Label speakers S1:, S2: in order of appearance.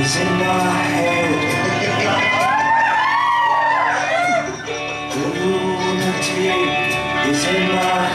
S1: is in my head. The lunatic is in my